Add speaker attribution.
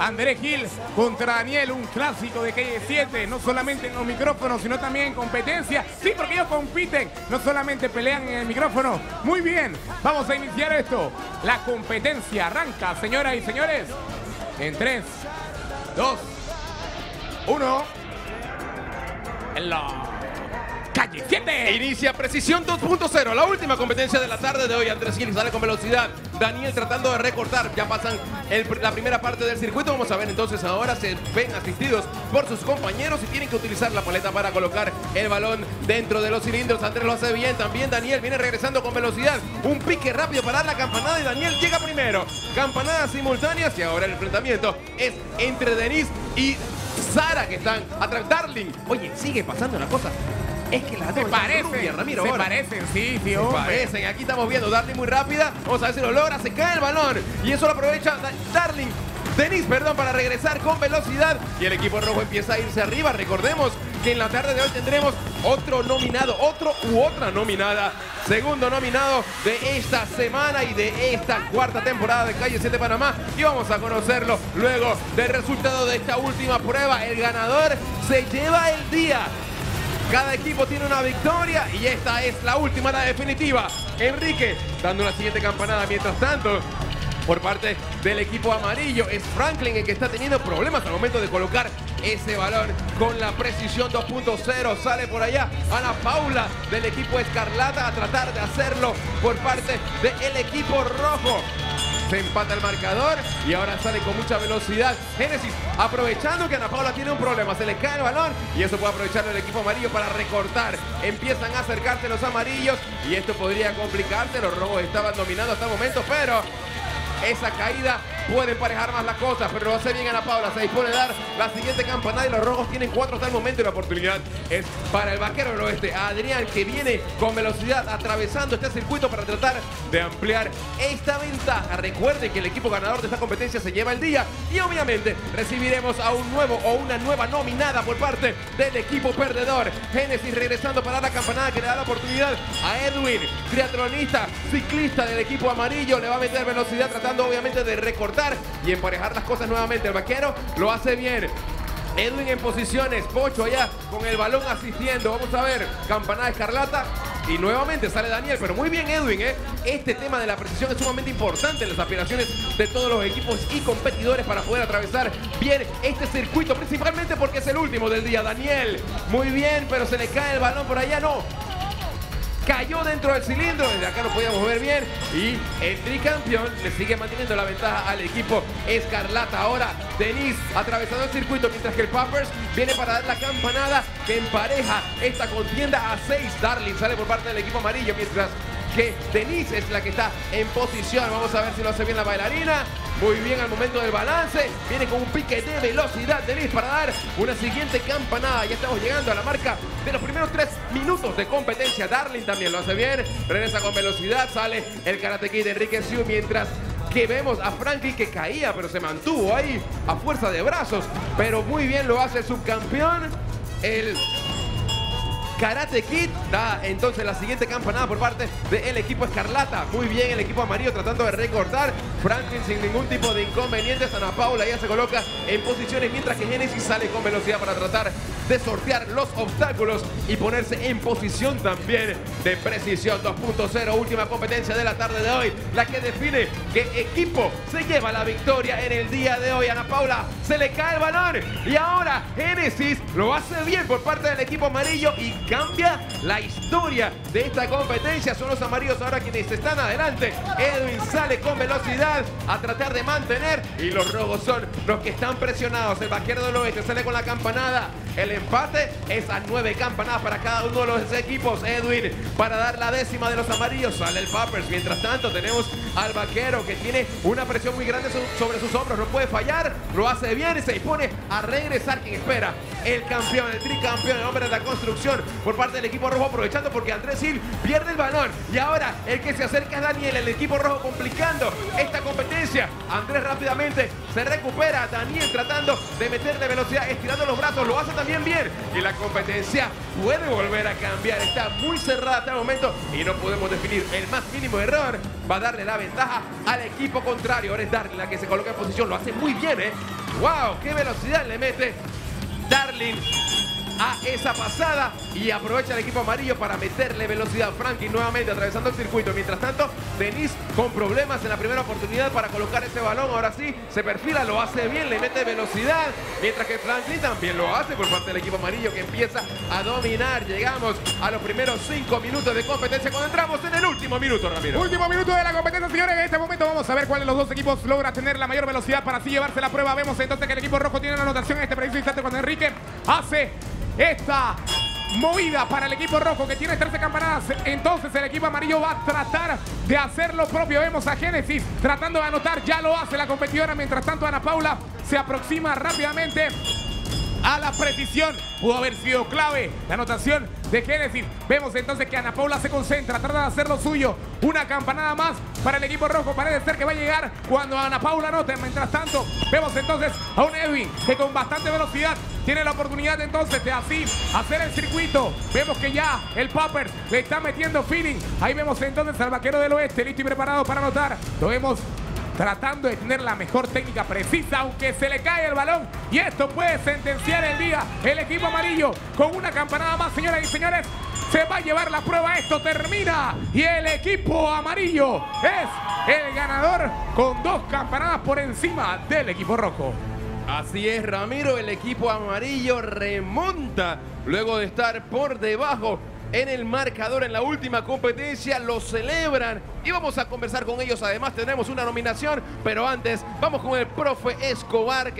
Speaker 1: Andrés Gil contra Daniel, un clásico de calle 7, no solamente en los micrófonos, sino también en competencia. Sí, porque ellos compiten, no solamente pelean en el micrófono. Muy bien, vamos a iniciar esto. La competencia arranca, señoras y señores, en 3, 2, 1. En la 7.
Speaker 2: Inicia Precisión 2.0, la última competencia de la tarde de hoy. Andrés Gil sale con velocidad. Daniel tratando de recortar. Ya pasan la primera parte del circuito. Vamos a ver entonces ahora se ven asistidos por sus compañeros y tienen que utilizar la paleta para colocar el balón dentro de los cilindros. Andrés lo hace bien. También Daniel viene regresando con velocidad. Un pique rápido para dar la campanada y Daniel llega primero. Campanadas simultáneas y ahora el enfrentamiento es entre Denise y Sara que están atrás. Darling. Oye, sigue pasando una cosa. Es que las
Speaker 1: Se parecen,
Speaker 2: Ramiro.
Speaker 1: se
Speaker 2: ahora.
Speaker 1: parecen, sí, sí,
Speaker 2: Se
Speaker 1: hombre.
Speaker 2: parecen. Aquí estamos viendo Darling muy rápida. Vamos a ver si lo logra. Se cae el balón. Y eso lo aprovecha Da- Darling. Denis, perdón, para regresar con velocidad. Y el equipo rojo empieza a irse arriba. Recordemos que en la tarde de hoy tendremos otro nominado, otro u otra nominada. Segundo nominado de esta semana y de esta cuarta temporada de Calle 7 Panamá. Y vamos a conocerlo luego del resultado de esta última prueba. El ganador se lleva el día. Cada equipo tiene una victoria y esta es la última, la definitiva. Enrique dando la siguiente campanada. Mientras tanto, por parte del equipo amarillo, es Franklin el que está teniendo problemas al momento de colocar ese balón con la precisión 2.0. Sale por allá Ana Paula del equipo Escarlata a tratar de hacerlo por parte del equipo rojo. Se empata el marcador y ahora sale con mucha velocidad. Génesis, aprovechando que Ana Paula tiene un problema, se le cae el balón y eso puede aprovecharlo el equipo amarillo para recortar. Empiezan a acercarse los amarillos y esto podría complicarse. Los rojos estaban dominando hasta el momento, pero esa caída puede emparejar más las cosas, pero lo hace bien Ana Paula. Se dispone a dar la siguiente campanada y los rojos tienen cuatro hasta el momento y la oportunidad es para el vaquero del oeste, Adrián, que viene con velocidad atravesando este circuito para tratar de ampliar esta ventaja. Recuerden que el equipo ganador de esta competencia se lleva el día y obviamente recibiremos a un nuevo o una nueva nominada por parte del equipo perdedor. Génesis regresando para la campanada que le da la oportunidad a Edwin, triatlonista, ciclista del equipo amarillo, le va a meter velocidad tratando obviamente de recortar y emparejar las cosas nuevamente. El vaquero lo hace bien. Edwin en posiciones, Pocho allá con el balón asistiendo. Vamos a ver, campanada escarlata. Y nuevamente sale Daniel, pero muy bien Edwin, ¿eh? Este tema de la precisión es sumamente importante en las aspiraciones de todos los equipos y competidores para poder atravesar bien este circuito, principalmente porque es el último del día. Daniel, muy bien, pero se le cae el balón por allá, no cayó dentro del cilindro, desde acá lo podíamos ver bien y el tricampeón le sigue manteniendo la ventaja al equipo Escarlata. Ahora Denise atravesando el circuito mientras que el Pampers viene para dar la campanada que empareja esta contienda a 6. Darling sale por parte del equipo amarillo mientras que Denise es la que está en posición. Vamos a ver si lo hace bien la bailarina. Muy bien al momento del balance. Viene con un pique de velocidad Denise para dar una siguiente campanada. Ya estamos llegando a la marca de los primeros tres minutos de competencia. Darling también lo hace bien. Regresa con velocidad. Sale el Karate de Enrique Siu mientras que vemos a Franklin que caía, pero se mantuvo ahí a fuerza de brazos. Pero muy bien lo hace el subcampeón. El Karate Kid da entonces la siguiente campanada por parte del equipo Escarlata. Muy bien el equipo amarillo tratando de recortar. Franklin sin ningún tipo de inconvenientes. Ana Paula ya se coloca en posiciones mientras que Genesis sale con velocidad para tratar de sortear los obstáculos y ponerse en posición también de precisión 2.0. Última competencia de la tarde de hoy, la que define qué equipo se lleva la victoria en el día de hoy. Ana Paula se le cae el balón y ahora Genesis lo hace bien por parte del equipo amarillo y cambia la historia de esta competencia. Son los amarillos ahora quienes están adelante. Edwin sale con velocidad a tratar de mantener y los rojos son los que están presionados. El vaquero del oeste sale con la campanada. El empate es a nueve campanadas para cada uno de los equipos. Edwin para dar la décima de los amarillos. Sale el Pappers. Mientras tanto tenemos al vaquero que tiene una presión muy grande so- sobre sus hombros. No puede fallar. Lo hace bien y se dispone a regresar. Quien espera el campeón, el tricampeón, el hombre de la construcción por parte del equipo rojo. Aprovechando porque Andrés Gil pierde el balón. Y ahora el que se acerca es Daniel. El equipo rojo complicando esta competencia. Andrés rápidamente se recupera. Daniel tratando de meterle velocidad, estirando los brazos. Lo hace también bien. Y la competencia puede volver a cambiar. Está muy cerrada hasta el momento y no podemos definir el más mínimo error. Va a darle la ventaja al equipo contrario. Ahora es Darling la que se coloca en posición. Lo hace muy bien, ¿eh? ¡Wow! ¡Qué velocidad le mete Darling a esa pasada y aprovecha el equipo amarillo para meterle velocidad. Frankie nuevamente atravesando el circuito. Mientras tanto, Denis con problemas en la primera oportunidad para colocar ese balón. Ahora sí, se perfila, lo hace bien, le mete velocidad. Mientras que Franklin también lo hace por parte del equipo amarillo que empieza a dominar. Llegamos a los primeros cinco minutos de competencia cuando entramos en el último minuto, Ramiro.
Speaker 1: Último minuto de la competencia, señores. En este momento vamos a ver cuál de los dos equipos logra tener la mayor velocidad para así llevarse la prueba. Vemos entonces que el equipo rojo tiene la anotación en este preciso instante cuando Enrique hace esta movida para el equipo rojo que tiene 13 campanadas. Entonces el equipo amarillo va a tratar de hacer lo propio. Vemos a Génesis tratando de anotar. Ya lo hace la competidora. Mientras tanto Ana Paula se aproxima rápidamente a la precisión. Pudo haber sido clave la anotación de Génesis. Vemos entonces que Ana Paula se concentra, trata de hacer lo suyo. Una campanada más para el equipo rojo. Parece ser que va a llegar cuando Ana Paula anote. Mientras tanto, vemos entonces a un Edwin que con bastante velocidad tiene la oportunidad entonces de así hacer el circuito. Vemos que ya el Popper le está metiendo feeling. Ahí vemos entonces al vaquero del oeste listo y preparado para anotar. Lo vemos tratando de tener la mejor técnica precisa, aunque se le cae el balón. Y esto puede sentenciar el día. El equipo amarillo con una campanada más, señoras y señores. Se va a llevar la prueba, esto termina y el equipo amarillo es el ganador con dos campanadas por encima del equipo rojo.
Speaker 2: Así es, Ramiro, el equipo amarillo remonta luego de estar por debajo en el marcador en la última competencia, lo celebran y vamos a conversar con ellos. Además tenemos una nominación, pero antes vamos con el profe Escobar.